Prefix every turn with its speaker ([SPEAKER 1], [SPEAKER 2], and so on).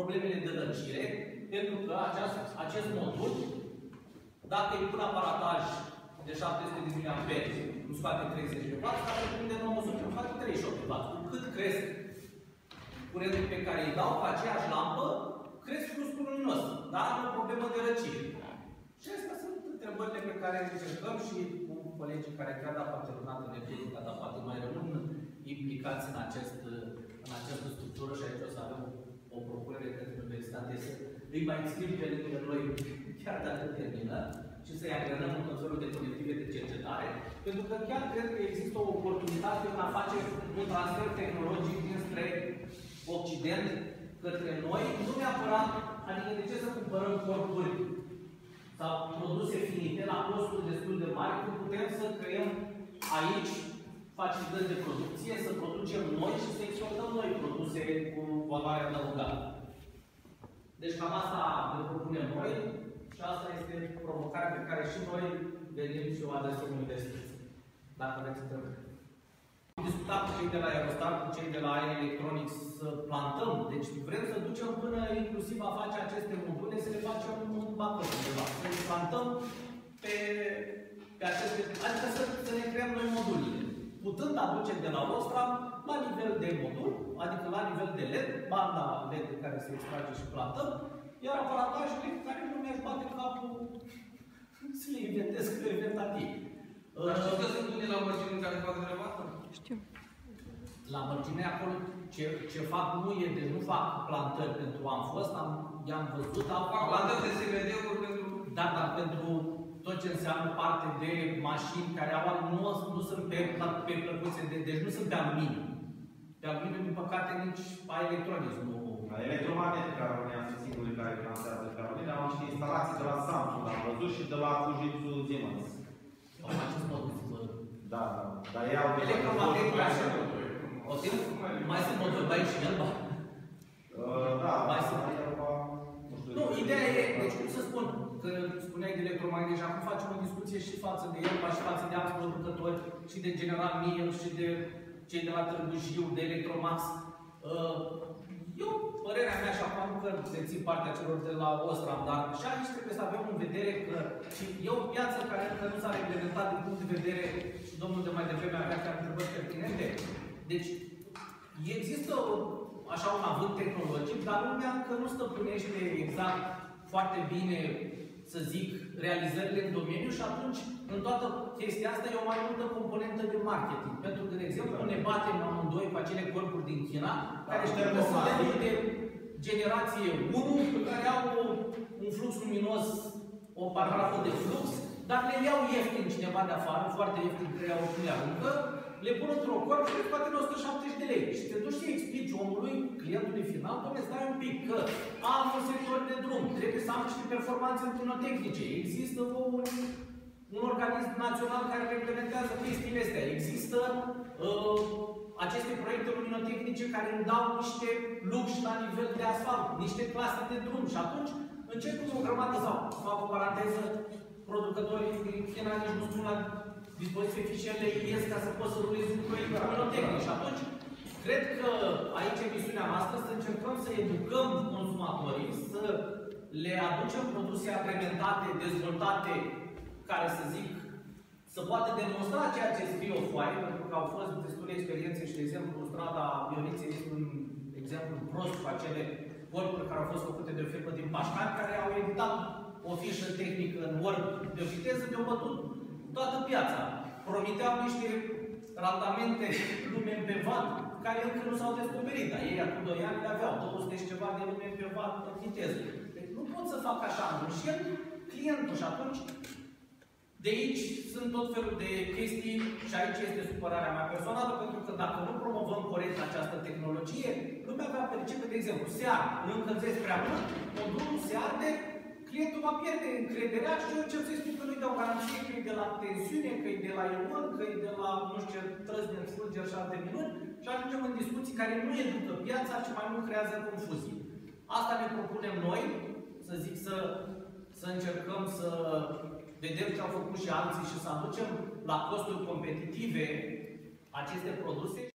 [SPEAKER 1] problemele de lărgire, pentru că aceast, acest modul, dacă îi pun aparataj de 700 de mA, nu scoate 30 de W, dacă îi pun de 900, nu scoate 38 de W. Cu cât cresc curentul pe care îi dau pe aceeași lampă, cresc fluxul luminos, dar am o problemă de răcire. Și astea sunt întrebările pe care încercăm și cu colegii care chiar da poate lunată de fizică, dar poate mai rămân implicați în, acest, în această structură și aici o să avem o propunere către universitate să îi mai ținem pe lângă noi chiar dacă termină și să-i agrenăm în tot felul de colective de cercetare, pentru că chiar cred că există o oportunitate în a face un transfer tehnologic dinspre Occident către noi, nu neapărat, adică de ce să cumpărăm corpuri sau produse finite la costuri destul de mari, când putem să creăm aici facilități de producție, să producem noi și să exportăm noi produse cu valoare adăugată. Deci cam asta ne propunem noi și asta este provocarea pe care și noi venim și o adresăm universității. Dacă aveți întrebări. Am discutat cu cei de la Aerostar, cu cei de la Air Electronics să plantăm. Deci vrem să ducem până inclusiv a face aceste module, să le facem un backup undeva. Să le plantăm pe, pe aceste... Adică să, să ne creăm noi modulele. Putând aduce de la Osram la nivel de modul, adică la nivel de LED, banda LED care se extrage și plantăm, iar aparatajele care nu mi-aș bate capul să le inventez că le inventat ei.
[SPEAKER 2] Dar știți că sunt unii la mărgini care fac treaba asta?
[SPEAKER 3] Știu.
[SPEAKER 1] La mărgine acolo ce, ce fac nu e, deci nu fac plantări pentru am fost, am, i-am văzut, am
[SPEAKER 2] Fac plantări de SMD-uri pentru...
[SPEAKER 1] Da, dar pentru tot ce înseamnă parte de mașini care au nu, nu sunt pe, pe plăcuțe, de, deci nu sunt pe aluminiu. Pe aluminiu, din păcate, nici pe electronic nu.
[SPEAKER 4] La electromagnetic, care noi sunt singurii care finanțează pe aluminiu, am și instalații de la Samsung, am văzut și de la Fujitsu Siemens.
[SPEAKER 1] Au acest modul.
[SPEAKER 4] Da, da. Dar ei au
[SPEAKER 1] Electromagnetic, așa. O timp, mai sunt motorbike și elba.
[SPEAKER 4] Uh, Da,
[SPEAKER 1] Mai sunt.
[SPEAKER 4] Nu știu.
[SPEAKER 1] Nu, ideea e, deci cum să spun, că spuneai de electromagnetic și acum facem o discuție și față de el, și față de alți producători, și de General Mills, și de cei de la Târgu Jiu, de Electromax. Uh, Eu, părerea mea, și acum nu că țin partea celor de la Ostram, dar și aici trebuie să avem în vedere că și e o piață care încă nu s-a reglementat din punct de vedere, și domnul de mai devreme avea chiar întrebări pertinente. Deci, există o, așa un avânt tehnologic, dar lumea încă nu stăpânește exact foarte bine, să zic, realizările în domeniu și atunci, în toată chestia asta, e o mai multă componentă de marketing. Pentru că, de exemplu, ne batem amândoi cu acele corpuri din China, care știu că sunt de generație 1, care au o, un flux luminos, o parafă de flux, dar le iau ieftin cineva de afară, foarte ieftin, care au o aruncă, le pun într-o corp și le scoate 170 de lei. Și te duci să explici omului, clientului final, domnule, stai un pic, că am un sector de drum, trebuie să am niște performanțe tehnice. Există un, un organism național care reglementează chestiile astea. Există uh, aceste proiecte luminotehnice care îmi dau niște lux la nivel de asfalt, niște clase de drum. Și atunci încep cu o grămadă sau, fac o paranteză, producătorii din China nici nu spun la dispoziție fișierele IES ca să poți să rulezi un proiect luminotehnic. Și atunci, cred că aici e misiunea noastră să încercăm să educăm consumatorii, să le aducem produse agrementate, dezvoltate, care să zic, să poată demonstra ceea ce scrie o foaie, pentru că au fost destule experiențe și, de exemplu, strada Ioniței este un exemplu prost cu acele corpuri care au fost făcute de o firmă din Pașcani, care au editat o fișă tehnică în Word de o viteză de o bătut toată piața. Promiteau niște randamente lumen pe vat care încă nu s-au descoperit, dar ei acum 2 ani le aveau 200 și ceva de lumen pe vat în viteză. Deci nu pot să fac așa, înșel clientul și atunci de aici sunt tot felul de chestii și aici este supărarea mea personală, pentru că dacă nu promovăm corect această tehnologie, lumea va percepe, de exemplu, se arde, îl încălzesc prea mult, modulul se arde, clientul va pierde încrederea și eu ce să-i spun că nu-i dau garanție, că e de la tensiune, că e de la ion, că e de la, nu știu ce, trăzneri, fulgeri și alte minuni și ajungem în discuții care nu educă piața, ci mai mult creează confuzii. Asta ne propunem noi, să zic, să, să încercăm să vedem ce au făcut și alții și să aducem la costuri competitive aceste produse.